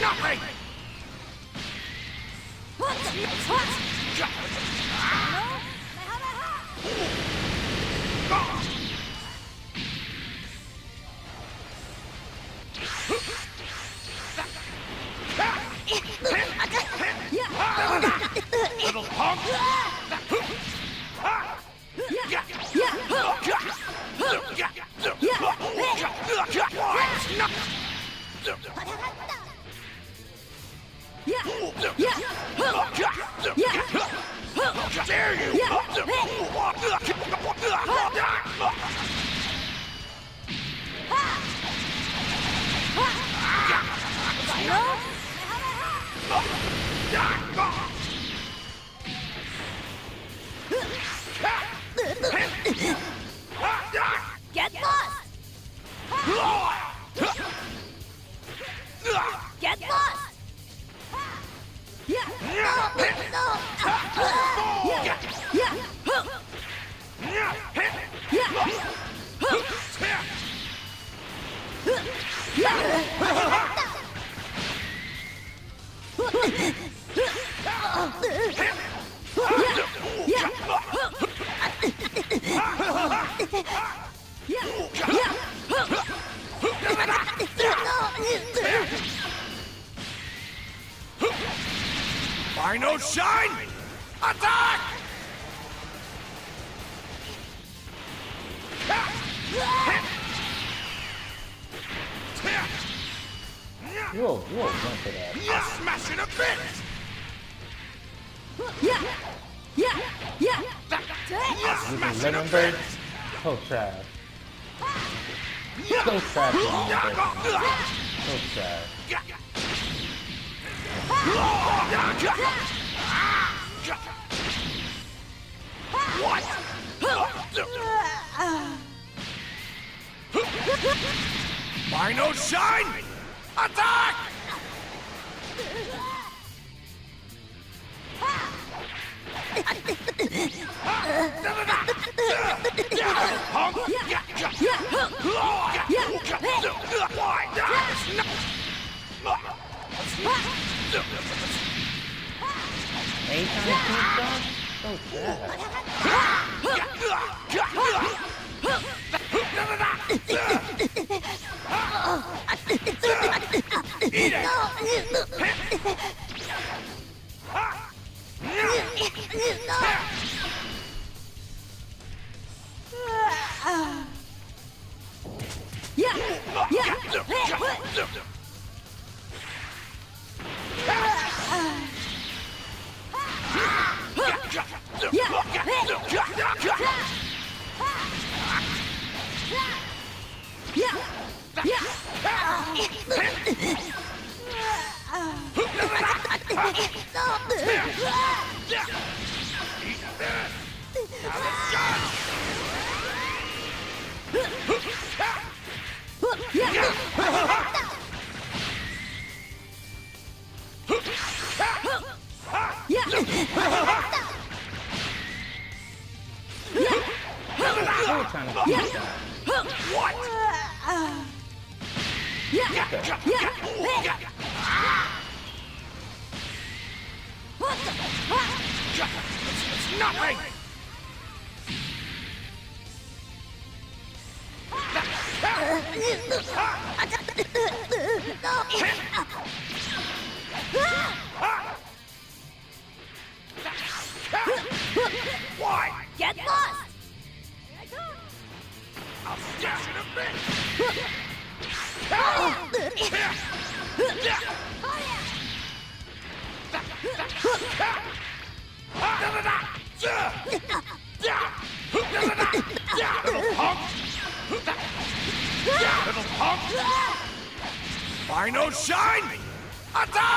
nothing! Little punk! Dare Rhino shine! Attack! Whoa, whoa, don't for that. I'll smash it a bit! I'll This smash is it a bit! So trash. So trash. So trash. Rhino shine! Attack! Anytime it keeps on, so trash. Yeah! Trying to keep that. It's nothing! Why? Get lost! I'll smash it a bit! Little punk! Rhino shine! Attack!